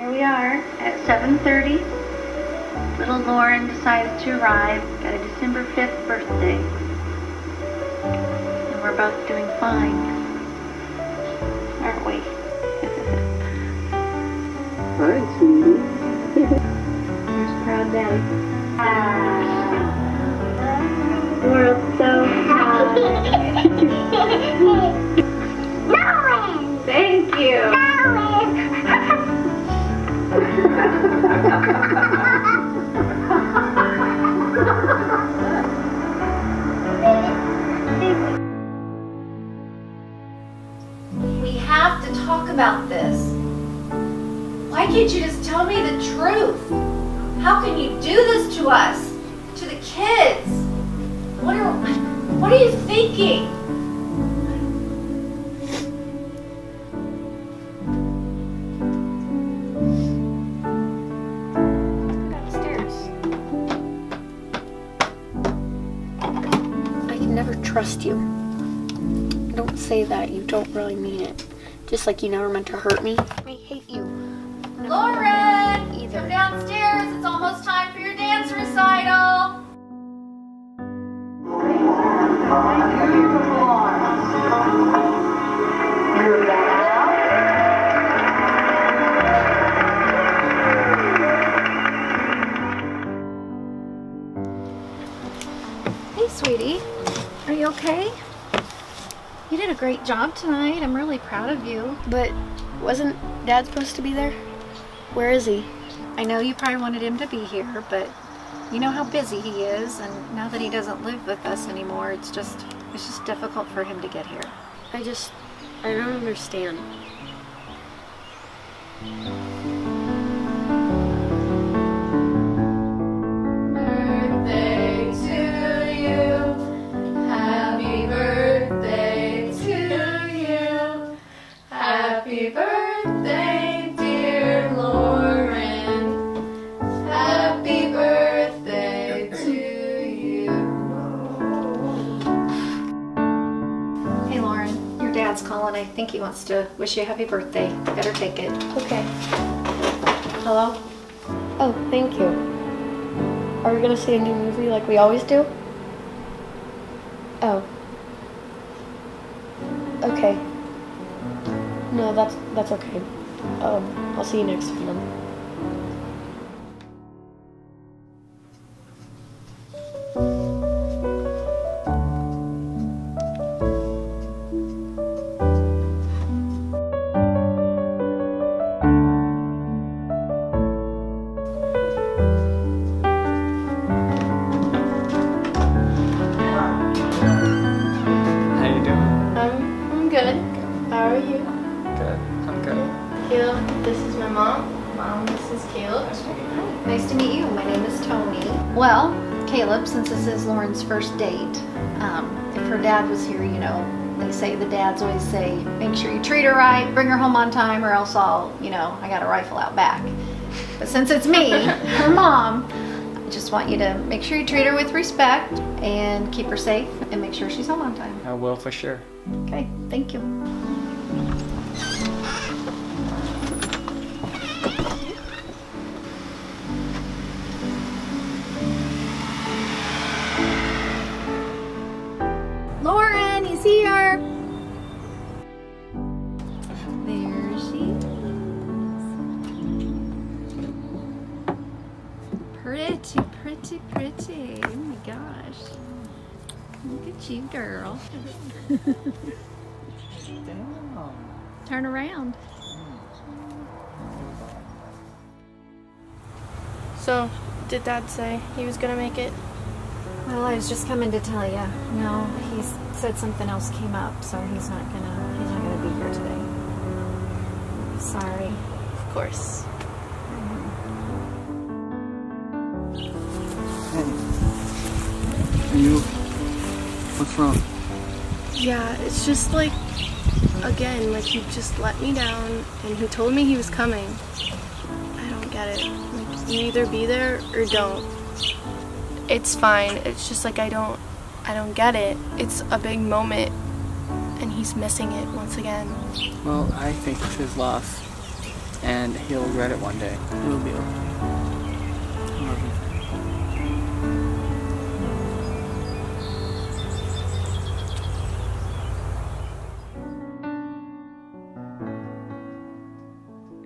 Here we are at 7.30. Little Lauren decided to arrive. Got a December 5th birthday. And we're both doing fine. Aren't we? Alright, sweetie. Here's proud daddy. We're so can't you just tell me the truth? How can you do this to us? To the kids? What are what are you thinking? Upstairs. I can never trust you. Don't say that. You don't really mean it. Just like you never meant to hurt me. I hate you. Lauren! Either. Come downstairs. It's almost time for your dance recital. Hey, sweetie. Are you okay? You did a great job tonight. I'm really proud of you. But wasn't Dad supposed to be there? Where is he? I know you probably wanted him to be here, but you know how busy he is, and now that he doesn't live with us anymore, it's just it's just difficult for him to get here. I just, I don't understand. Calling. I think he wants to wish you a happy birthday. Better take it. Okay. Hello? Oh, thank you. Are we gonna see a new movie like we always do? Oh. Okay. No, that's that's okay. Um, I'll see you next time. Caleb. Nice to meet you. My name is Tony. Well, Caleb, since this is Lauren's first date, um, if her dad was here, you know, they say the dads always say, make sure you treat her right, bring her home on time, or else I'll, you know, I got a rifle out back. But since it's me, her mom, I just want you to make sure you treat her with respect and keep her safe and make sure she's home on time. I will for sure. Okay, thank you. Pretty, pretty, pretty. Oh my gosh. Look at you, girl. Turn around. So, did Dad say he was gonna make it? Well, I was just coming to tell you. No, he said something else came up, so he's not gonna he's not gonna be here today. Sorry. Of course. What's wrong? Yeah, it's just like, again, like he just let me down and he told me he was coming. I don't get it. Like, you either be there or don't. It's fine. It's just like I don't, I don't get it. It's a big moment and he's missing it once again. Well, I think it's his loss. and he'll regret it one day. It will be okay. Mm-hmm.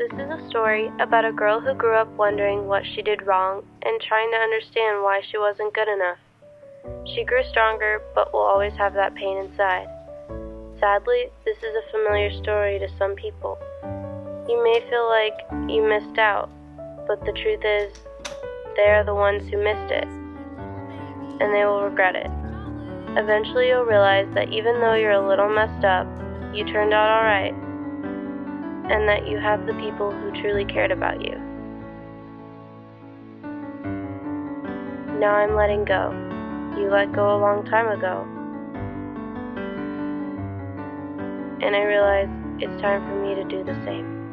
This is a story about a girl who grew up wondering what she did wrong and trying to understand why she wasn't good enough. She grew stronger, but will always have that pain inside. Sadly, this is a familiar story to some people. You may feel like you missed out, but the truth is, they are the ones who missed it, and they will regret it. Eventually, you'll realize that even though you're a little messed up, you turned out alright, and that you have the people who truly cared about you. Now I'm letting go. You let go a long time ago. And I realize it's time for me to do the same.